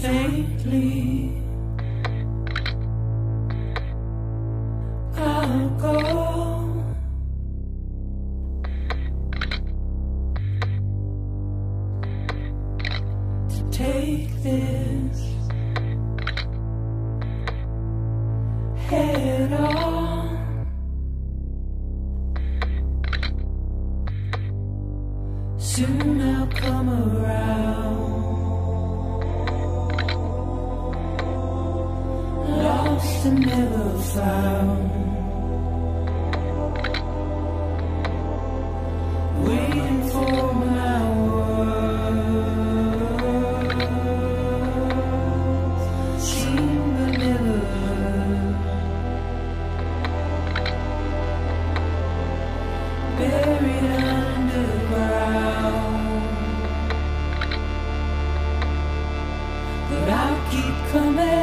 deeply. I'll go. To take this head on. Soon I'll come around. lost and never found. Waiting for my words, seem but never heard. Buried underground. But I'll keep coming.